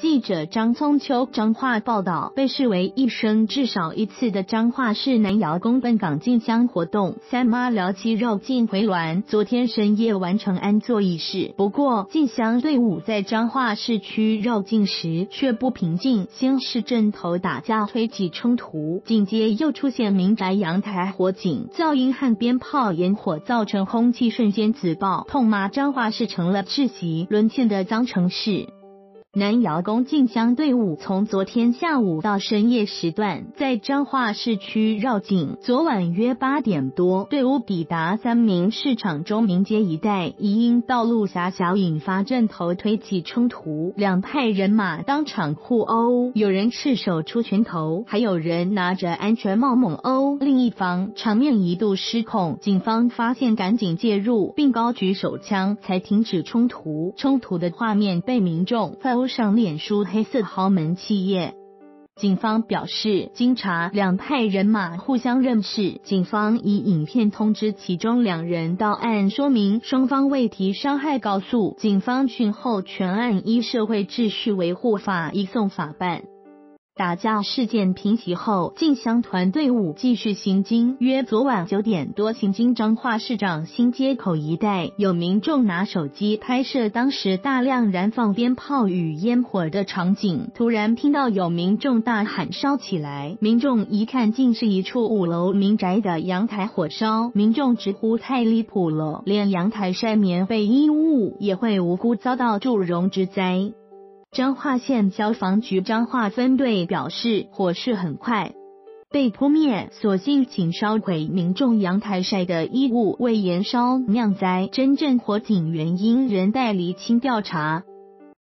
记者张聪秋彰化报道，被视为一生至少一次的彰化市南窑宫本港进香活动“三妈聊七绕境回銮”，昨天深夜完成安坐仪式。不过，进香队伍在彰化市区绕境时却不平静，先是阵头打架推挤冲突，紧接又出现民宅阳台火警、噪音和鞭炮烟火，造成空气瞬间紫爆，痛骂彰化市成了窒息沦陷的脏城市。南窑宫进香队伍从昨天下午到深夜时段，在彰化市区绕境。昨晚约八点多，队伍抵达三明市场中明街一带，疑因道路狭小，引发阵头推挤冲突，两派人马当场互殴，有人赤手出拳头，还有人拿着安全帽猛殴另一方，场面一度失控。警方发现赶紧介入，并高举手枪，才停止冲突。冲突的画面被民众上脸书黑色豪门企业，警方表示，经查两派人马互相认识，警方以影片通知其中两人到案，说明双方未提伤害告诉。警方讯后全案依社会秩序维护法移送法办。打架事件平息后，进香团队伍继续行经。约昨晚九点多，行经彰化市长新街口一带，有民众拿手机拍摄当时大量燃放鞭炮与烟火的场景。突然听到有民众大喊“烧起来”，民众一看，竟是一处五楼民宅的阳台火烧。民众直呼太离谱了，连阳台晒棉被衣物也会无辜遭到祝融之灾。彰化县消防局彰化分队表示，火势很快被扑灭，所幸仅烧毁民众阳台晒的衣物，未延烧酿灾。真正火警原因仍待厘清调查。